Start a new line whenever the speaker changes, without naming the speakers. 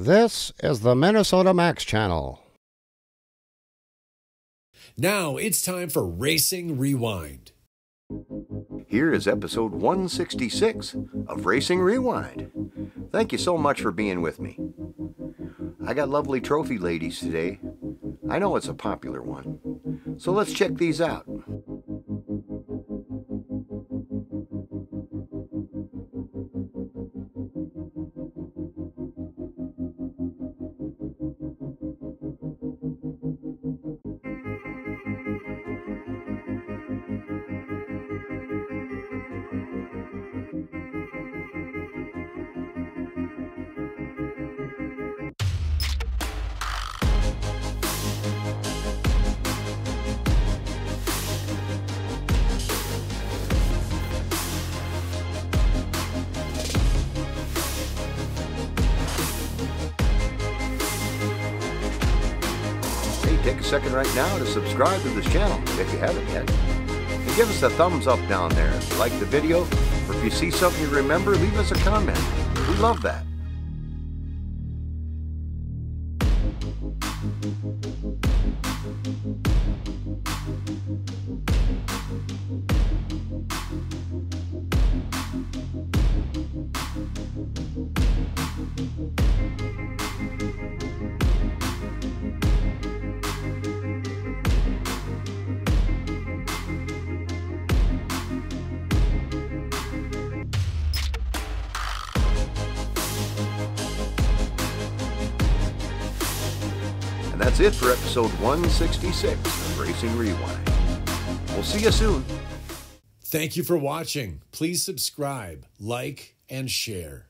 This is the Minnesota Max Channel.
Now it's time for Racing Rewind.
Here is episode 166 of Racing Rewind. Thank you so much for being with me. I got lovely trophy ladies today. I know it's a popular one. So let's check these out. Take a second right now to subscribe to this channel if you haven't yet. And give us a thumbs up down there if you like the video, or if you see something you remember, leave us a comment. We love that. That's it for episode 166 of Racing Rewind. We'll see you soon.
Thank you for watching. Please subscribe, like, and share.